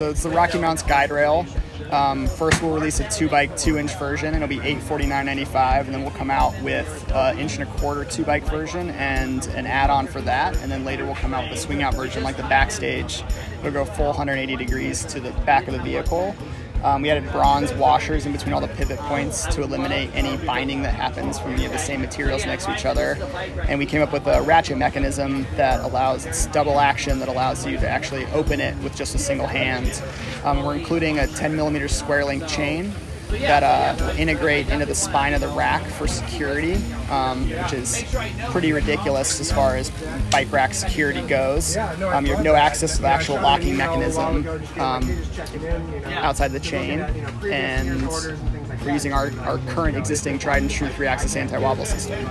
So it's the RockyMounts guide rail. Um, first, we'll release a two bike, two inch version, and it'll be $849.95. And then we'll come out with uh, inch and a quarter two bike version and an add on for that. And then later, we'll come out with a swing out version, like the backstage. It'll go full 180 degrees to the back of the vehicle. Um, we added bronze washers in between all the pivot points to eliminate any binding that happens from the same materials next to each other. And we came up with a ratchet mechanism that allows it's double action that allows you to actually open it with just a single hand. Um, we're including a 10 millimeter square link chain that uh, integrate into the spine of the rack for security, um, which is pretty ridiculous as far as bike rack security goes. Um, you have no access to the actual locking mechanism um, outside the chain, and we're using our, our current existing tried and true three axis anti wobble system.